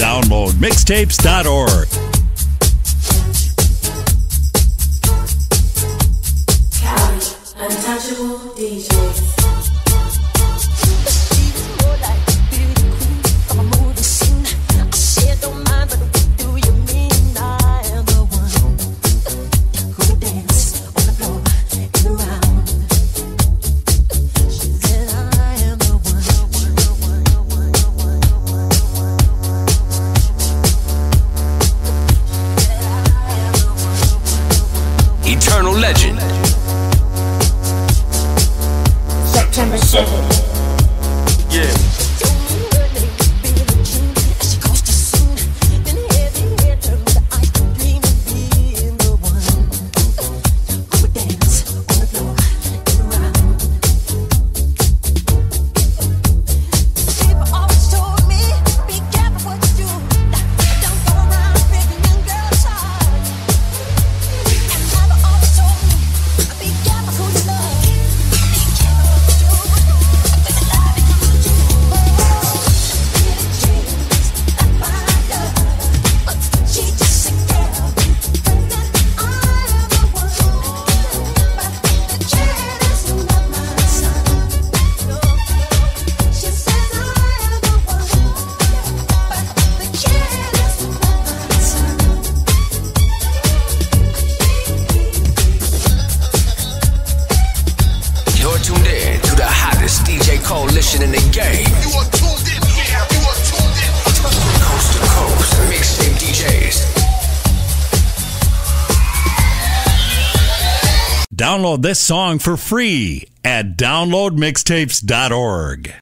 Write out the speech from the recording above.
Download mixtapes.org. Untouchable DJs. Eternal legend. September 7th. You're tuned in to the hottest DJ coalition in the game. You are tuned in, yeah, you are tuned in. Coast to coast, mixtape DJs. Download this song for free at downloadmixtapes.org.